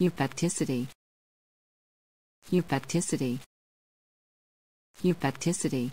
Euphaticity. Euphaticity. Euphaticity.